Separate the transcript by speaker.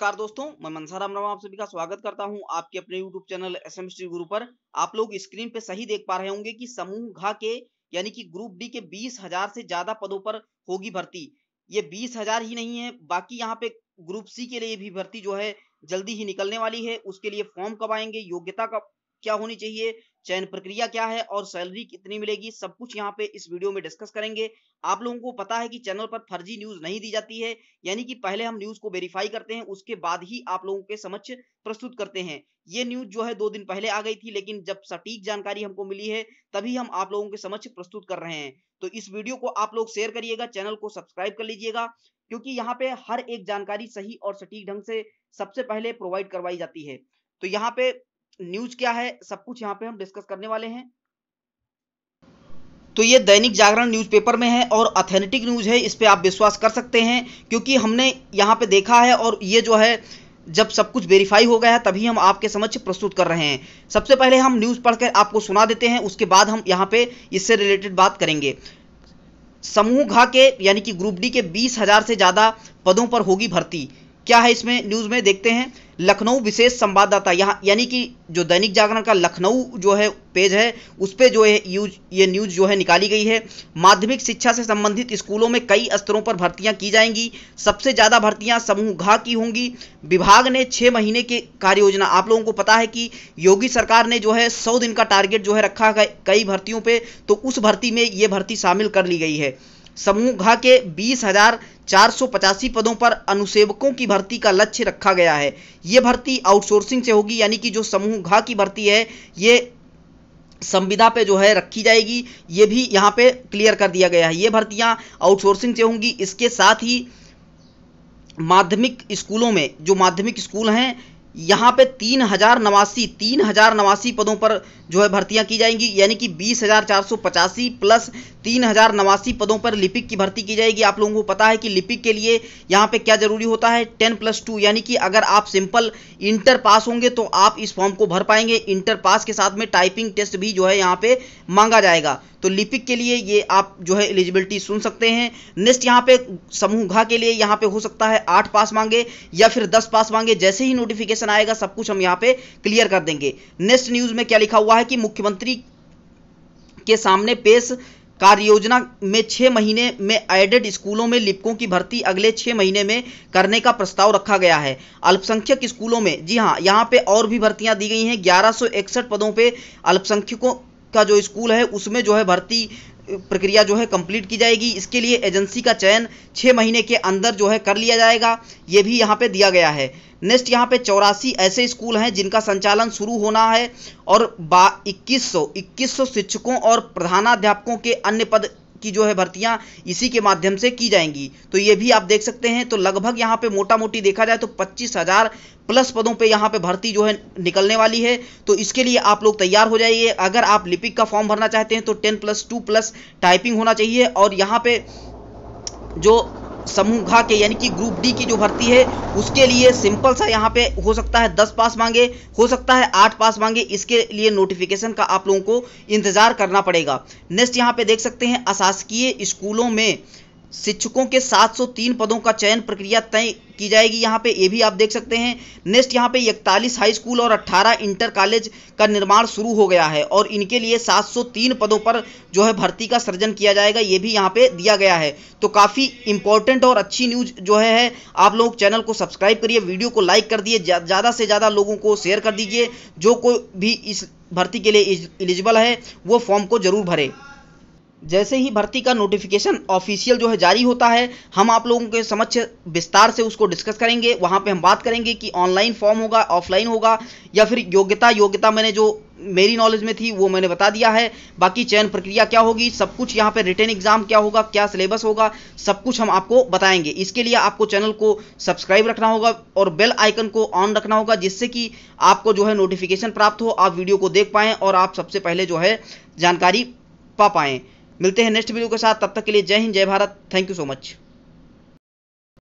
Speaker 1: नमस्कार दोस्तों, मैं मनसाराम राव आप सभी का स्वागत करता हूँ आपके अपने YouTube चैनल एस एम गुरु पर। आप लोग स्क्रीन पे सही देख पा रहे होंगे कि समूह घा के, यानी कि ग्रुप डी के बीस हज़ार से ज़्यादा पदों पर होगी भर्ती। ये बीस हज़ार ही नहीं है, बाकी यहाँ पे ग्रुप सी के लिए भी भर्ती जो है, जल्दी ही निकलने वाली है। उसके लिए फॉर्म कब आएँगे, योग्यता का क्या होनी चाहिए चयन प्रक्रिया क्या है और सैलरी कितनी मिलेगी, सब कुछ यहाँ पे इस वीडियो में डिस्कस करेंगे। आप लोगों को पता है कि चैनल पर फर्जी न्यूज़ नहीं दी जाती है, यानी कि पहले हम न्यूज़ को वेरीफाई करते हैं, उसके बाद ही आप लोगों के समक्ष प्रस्तुत करते हैं। ये न्यूज़ जो है दो दिन पहले आ गई थी, लेकिन जब सटीक जानकारी हमको मिली है, तभी हम आप लोगों के समक्ष प्रस्तुत कर रहे हैं। तो इस वीडियो को आप लोग शेयर करिएगा चैनल को सब्सक्राइब कर लीजिएगा, क्योंकि यहाँ पे हर एक जानकारी सही और सटीक ढंग से सबसे पहले प्रोवाइड करवाई जाती है। तो यहाँ पे न्यूज़ क्या है, सब कुछ यहाँ पे हम डिस्कस करने वाले हैं। तो ये दैनिक जागरण न्यूज़पेपर में है और अथेंटिक न्यूज़ है, इस पर आप विश्वास कर सकते हैं, क्योंकि हमने यहाँ पे देखा है और ये जो है, जब सब कुछ वेरीफाई हो गया है, तभी हम आपके समक्ष प्रस्तुत कर रहे हैं। सबसे पहले हम न्यूज़ पढ़कर आपको सुना देते हैं, उसके बाद हम यहाँ पे इससे रिलेटेड बात करेंगे। समूह घा के, यानी कि ग्रुप डी के बीस हज़ार से ज़्यादा पदों पर होगी भर्ती। क्या है इसमें न्यूज़ में, देखते हैं। लखनऊ विशेष संवाददाता यहाँ, यानी कि जो दैनिक जागरण का लखनऊ जो है, पेज है, उस पर जो है, यूज़, ये न्यूज़ जो है निकाली गई है। माध्यमिक शिक्षा से संबंधित स्कूलों में कई स्तरों पर भर्तियाँ की जाएँगी। सबसे ज़्यादा भर्तियाँ समूह घा की होंगी। विभाग ने छः महीने के कार्य योजना आप लोगों को पता है कि योगी सरकार ने जो है, सौ दिन का टारगेट जो है रखा है कई भर्तियों पर तो उस भर्ती में ये भर्ती शामिल कर ली गई है। समूह घा के बीस हज़ार चार सौ पचासी पदों पर अनुसेवकों की भर्ती का लक्ष्य रखा गया है। ये भर्ती आउटसोर्सिंग से होगी, यानी कि जो समूह घा की भर्ती है, ये संविदा पे जो है रखी जाएगी, ये भी यहाँ पे क्लियर कर दिया गया है। ये भर्तियाँ आउटसोर्सिंग से होंगी। इसके साथ ही माध्यमिक स्कूलों में, जो माध्यमिक स्कूल हैं यहाँ पे तीन हज़ार नवासी, तीन हज़ार नवासी पदों पर जो है भर्तियाँ की जाएँगी, यानी कि बीस हज़ार चार सौ पचासी प्लस तीन हज़ार नवासी पदों पर लिपिक की भर्ती की जाएगी। आप लोगों को पता है कि लिपिक के लिए यहाँ पे क्या ज़रूरी होता है? टेन प्लस टू, यानी कि अगर आप सिंपल इंटर पास होंगे तो आप इस फॉर्म को भर पाएँगे। इंटर पास के साथ में टाइपिंग टेस्ट भी जो है यहाँ पे मांगा जाएगा। तो लिपिक के लिए ये आप जो है एलिजिबिलिटी सुन सकते हैं। नेक्स्ट यहाँ पे समूह घा के लिए यहाँ पे हो सकता है आठ पास मांगे या फिर दस पास मांगे। जैसे ही नोटिफिकेशन आएगा, सब कुछ हम यहाँ पे क्लियर कर देंगे। नेक्स्ट न्यूज़ में क्या लिखा हुआ है कि मुख्यमंत्री के सामने पेश कार्य योजना में छह महीने में एडेड स्कूलों में लिपकों की भर्ती अगले छह महीने में करने का प्रस्ताव रखा गया है। अल्पसंख्यक स्कूलों में, जी हाँ यहाँ पे और भी भर्तियाँ दी गई हैं। ग्यारह पदों पे अल्पसंख्यकों का जो स्कूल है, उसमें जो है भर्ती प्रक्रिया जो है कंप्लीट की जाएगी। इसके लिए एजेंसी का चयन छः महीने के अंदर जो है कर लिया जाएगा। ये भी यहाँ पे दिया गया है। नेक्स्ट यहाँ पे चौरासी ऐसे स्कूल हैं जिनका संचालन शुरू होना है और बा इक्कीस सौ शिक्षकों और प्रधानाध्यापकों के अन्य पद की जो है भर्तियाँ इसी के माध्यम से की जाएँगी। तो ये भी आप देख सकते हैं तो लगभग यहाँ पे मोटा मोटी देखा जाए तो पच्चीस हज़ार प्लस पदों पे यहाँ पे भर्ती जो है निकलने वाली है। तो इसके लिए आप लोग तैयार हो जाइए। अगर आप लिपिक का फॉर्म भरना चाहते हैं तो ten plus, two plus typing होना चाहिए और यहाँ पे जो समूह घा के, यानी कि ग्रुप डी की जो भर्ती है, उसके लिए सिंपल सा यहाँ पे हो सकता है दस पास मांगे, हो सकता है आठ पास मांगे, इसके लिए नोटिफिकेशन का आप लोगों को इंतज़ार करना पड़ेगा। नेक्स्ट यहाँ पे देख सकते हैं अशासकीय स्कूलों में शिक्षकों के 703 पदों का चयन प्रक्रिया तय की जाएगी। यहाँ पे ये भी आप देख सकते हैं नेक्स्ट यहाँ पे इकतालीस हाई स्कूल और 18 इंटर कॉलेज का निर्माण शुरू हो गया है और इनके लिए 703 पदों पर जो है भर्ती का सृजन किया जाएगा ये भी यहाँ पे दिया गया है। तो काफ़ी इंपॉर्टेंट और अच्छी न्यूज़ जो है, है आप लोग चैनल को सब्सक्राइब करिए वीडियो को लाइक कर दिए ज़्यादा से ज़्यादा लोगों को शेयर कर दीजिए जो कोई भी इस भर्ती के लिए एलिजिबल है वो फॉर्म को ज़रूर भरे। जैसे ही भर्ती का नोटिफिकेशन ऑफिशियल जो है जारी होता है, हम आप लोगों के समक्ष विस्तार से उसको डिस्कस करेंगे, वहाँ पे हम बात करेंगे कि ऑनलाइन फॉर्म होगा ऑफलाइन होगा, या फिर योग्यता योग्यता मैंने जो मेरी नॉलेज में थी, वो मैंने बता दिया है। बाकी चयन प्रक्रिया क्या होगी, सब कुछ यहाँ पे रिटर्न एग्ज़ाम क्या होगा, क्या सिलेबस होगा, सब कुछ हम आपको बताएँगे। इसके लिए आपको चैनल को सब्सक्राइब रखना होगा और बेल आइकन को ऑन रखना होगा, जिससे कि आपको जो है नोटिफिकेशन प्राप्त हो, आप वीडियो को देख पाएँ और आप सबसे पहले जो है जानकारी पा पाएँ। मिलते हैं नेक्स्ट वीडियो के साथ, तब तक के लिए जय हिंद, जय Bharat. Thank you so much